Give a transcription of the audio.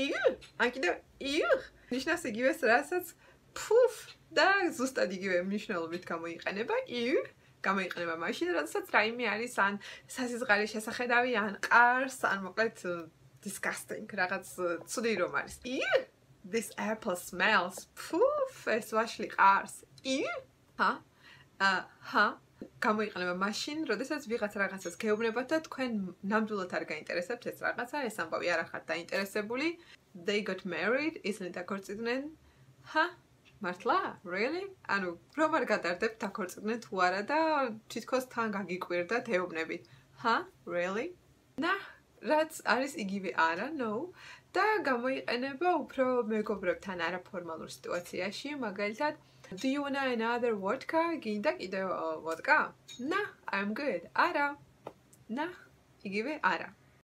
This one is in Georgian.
იგივე? ან კიდევ იგივე? ნიშნავს იგივეს, რასაც ფუფ და ზუსტად იგივე მნიშვნელობით გამოიყენება. იგივე? გამოიყენება მაშინ, როდესაც რაიმე არის ან სასიზღარის შესახედავი, ან ყარს, ან მოკლედ disgusting, რაღაც ცუდი რომ არის. იგივე? This apple smells. Poof, es washli qars. I? Ha? Uh, ha? გამოიყენება მაშინ, როდესაც ვიღაც რაღაცას გეუბნებათ და თქვენ ნამდვილად არ გაინტერესებთ ეს რაღაცა, ეს ამბავი არ ახართ დაინტერესებული. They got married, it according? Ha? მართლა? Really? ანუ რომ არ გადარდებთ დაქორწინდნენ თუ არა და თითქოს თან გაგიკვირდა თეობნებით. Ha? Really? და რაც არის იგივე არა, no. და გამოიყენება უფრო მეგობრებთან არაფორმალურ სიტუაციაში, მაგალითად Do you want another vodka? გინდა კიდევ ვოდკა? Na, I'm good. არა. Na, იგივე არა.